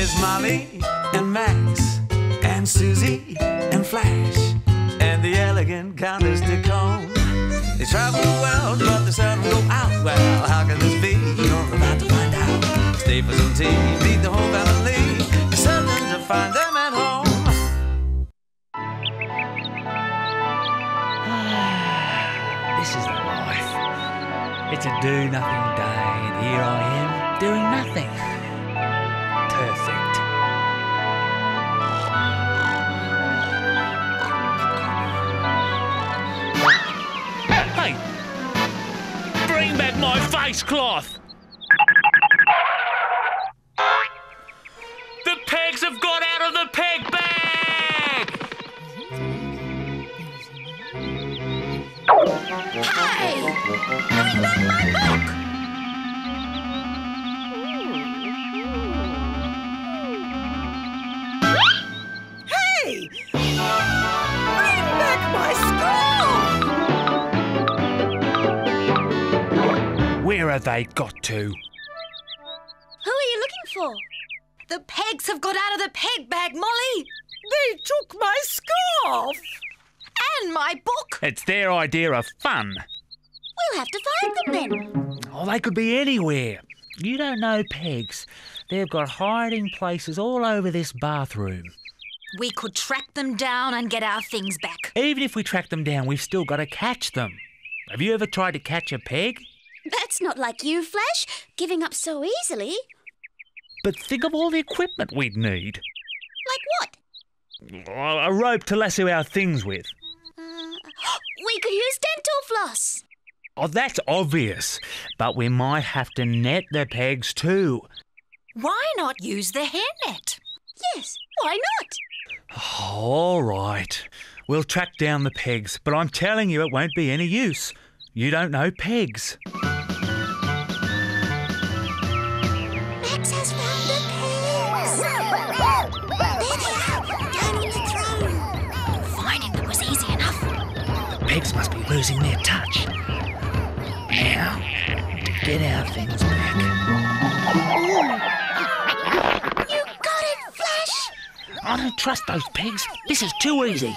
There's Molly and Max and Susie and Flash and the elegant Countess de Combe. They travel the world, but they seldom go out. Well, how can this be? You're about to find out. Stay for some tea, meet the whole family. You're certain to find them at home. This is the life. It's a do nothing day, and here my face cloth! The pegs have got out of the peg bag! Hey! Where have they got to? Who are you looking for? The pegs have got out of the peg bag, Molly! They took my scarf! And my book! It's their idea of fun. We'll have to find them then. Oh, they could be anywhere. You don't know pegs. They've got hiding places all over this bathroom. We could track them down and get our things back. Even if we track them down, we've still got to catch them. Have you ever tried to catch a peg? That's not like you, Flash, giving up so easily. But think of all the equipment we'd need. Like what? A rope to lasso our things with. Uh, we could use dental floss. Oh, that's obvious. But we might have to net the pegs too. Why not use the hairnet? Yes, why not? All right. We'll track down the pegs, but I'm telling you it won't be any use. You don't know pegs. Pegs must be losing their touch. Now, to get our things back. You got it, Flash. I don't trust those pigs. This is too easy.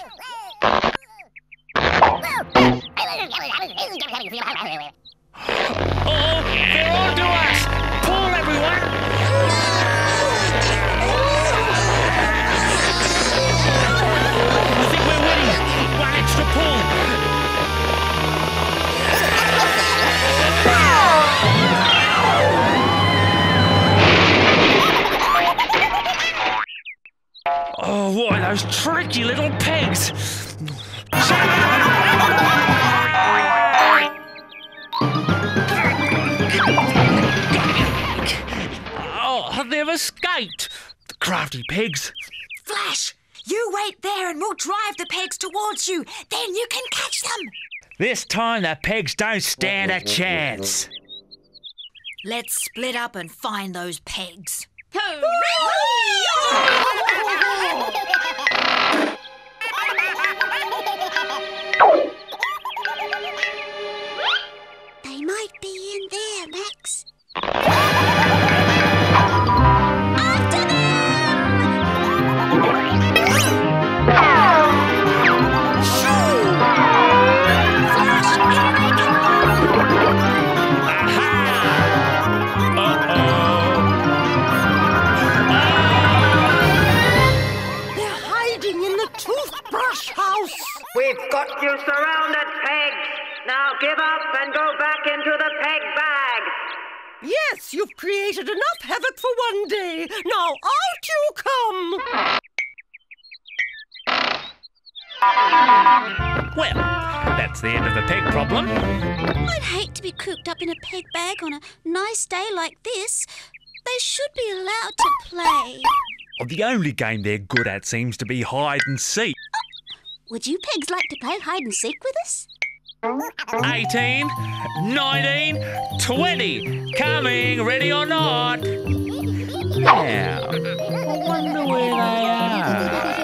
Those tricky little pigs! Oh, they've escaped! The crafty pigs! Flash, you wait there and we'll drive the pegs towards you. Then you can catch them. This time the pigs don't stand a chance. Let's split up and find those pegs. They Oh! The toothbrush house! We've got you surrounded, pegs. Now give up and go back into the peg bag. Yes, you've created enough havoc for one day. Now out you come! Well, that's the end of the peg problem. I'd hate to be cooped up in a peg bag on a nice day like this. They should be allowed to play. Oh, the only game they're good at seems to be hide and seek. Would you pegs like to play hide and seek with us? 18, 19, 20. Coming, ready or not. Now, I wonder where they are.